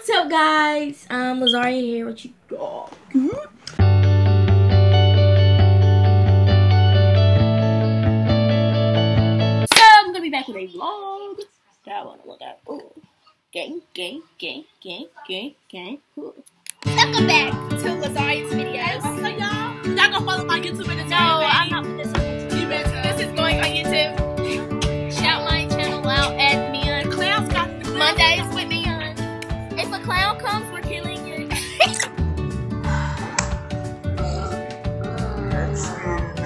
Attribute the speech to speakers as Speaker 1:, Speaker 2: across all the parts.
Speaker 1: What's up, guys? Um, Lazaria here. What you got? So I'm gonna be back with a vlog that I wanna look at. Ooh. Gang, gang, gang, gang, gang, gang. Ooh.
Speaker 2: Welcome back to Lazaria's videos.
Speaker 3: So y'all, y'all gonna follow my YouTube in
Speaker 2: If a clown comes, we're killing it.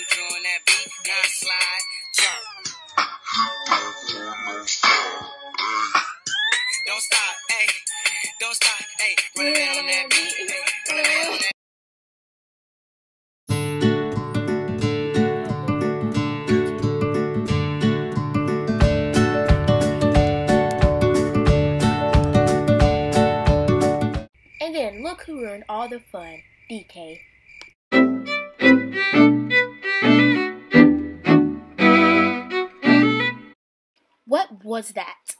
Speaker 4: juju on that, juju on that beat. Now slide, jump. Don't stop, hey. Don't stop, hey. Run around on that beat, hey. Run around on that.
Speaker 1: And then look who ruined all the fun. DK. What was that?